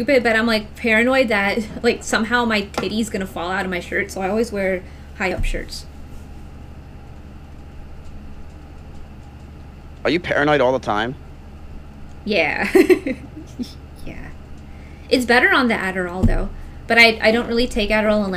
stupid, but I'm like paranoid that like somehow my titty's gonna fall out of my shirt, so I always wear high up shirts. Are you paranoid all the time? Yeah. yeah. It's better on the Adderall though. But I, I don't really take Adderall unless